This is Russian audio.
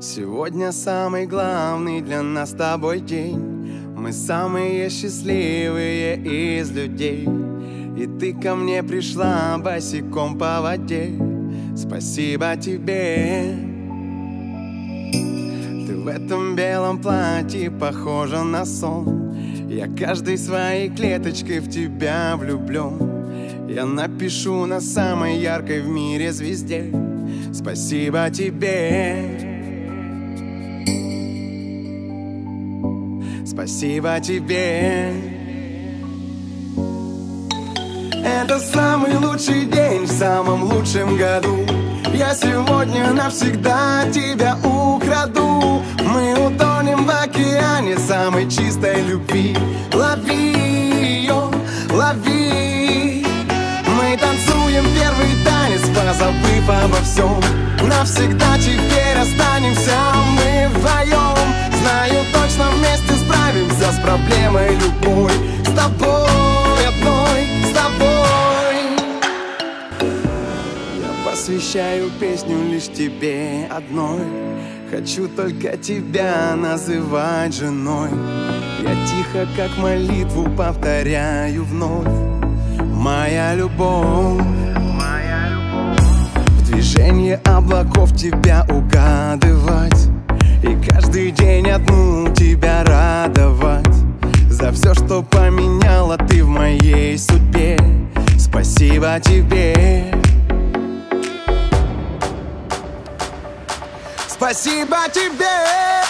Сегодня самый главный для нас с тобой день. Мы самые счастливые из людей. И ты ко мне пришла босиком по воде. Спасибо тебе. Ты в этом белом платье похожа на сон. Я каждой своей клеточкой в тебя влюблен Я напишу на самой яркой в мире звезде. Спасибо тебе Спасибо тебе. Это самый лучший день в самом лучшем году. Я сегодня навсегда тебя украду. Мы утонем в океане самой чистой любви. Лови ее, лови. Мы танцуем первый танец, позабыв обо всем Навсегда теперь останемся посвящаю песню лишь тебе одной. Хочу только тебя называть женой. Я тихо, как молитву, повторяю вновь. Моя любовь. В движении облаков тебя угадывать. И каждый день одну тебя радовать. За все, что поменяла ты в моей судьбе. Спасибо тебе Спасибо тебе